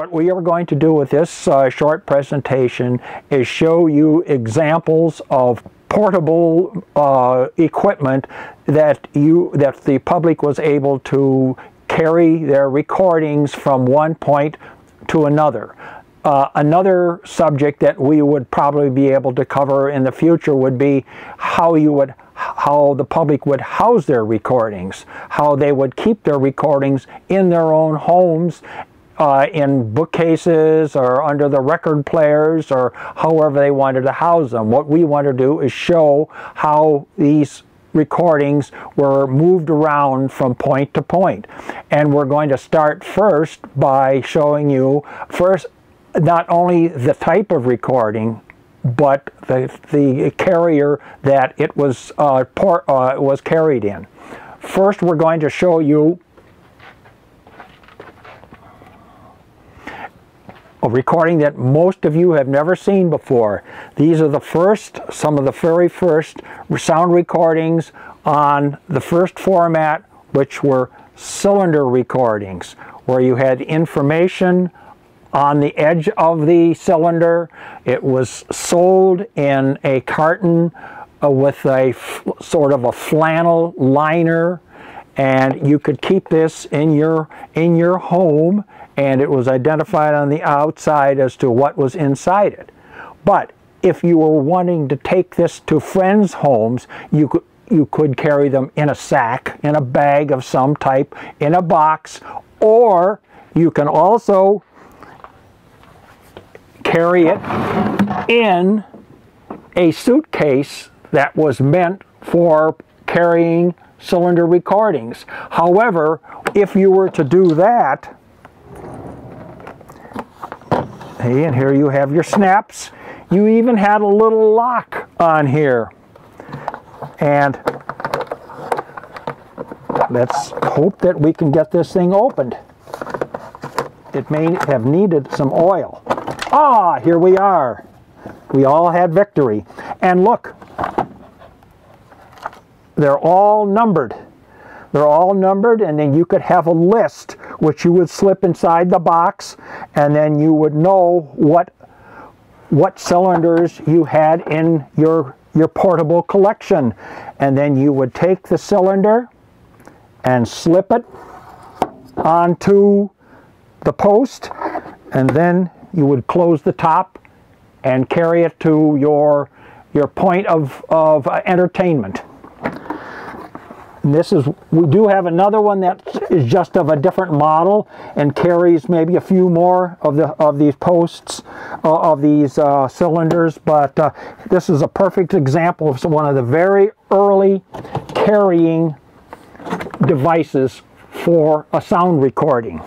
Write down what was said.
what we are going to do with this uh, short presentation is show you examples of portable uh, equipment that you that the public was able to carry their recordings from one point to another. Uh, another subject that we would probably be able to cover in the future would be how you would how the public would house their recordings, how they would keep their recordings in their own homes uh, in bookcases or under the record players or however they wanted to house them. What we want to do is show how these recordings were moved around from point to point. And we're going to start first by showing you first not only the type of recording but the, the carrier that it was, uh, uh, was carried in. First we're going to show you a recording that most of you have never seen before. These are the first, some of the very first sound recordings on the first format, which were cylinder recordings, where you had information on the edge of the cylinder. It was sold in a carton uh, with a sort of a flannel liner and you could keep this in your in your home and it was identified on the outside as to what was inside it. But if you were wanting to take this to friends' homes, you could you could carry them in a sack, in a bag of some type, in a box, or you can also carry it in a suitcase that was meant for carrying cylinder recordings. However, if you were to do that, hey, and here you have your snaps. You even had a little lock on here. And let's hope that we can get this thing opened. It may have needed some oil. Ah, here we are. We all had victory. And look, they're all numbered. They're all numbered and then you could have a list which you would slip inside the box and then you would know what what cylinders you had in your your portable collection and then you would take the cylinder and slip it onto the post and then you would close the top and carry it to your your point of, of entertainment. And this is, we do have another one that is just of a different model and carries maybe a few more of the of these posts uh, of these uh, cylinders, but uh, this is a perfect example of one of the very early carrying devices for a sound recording.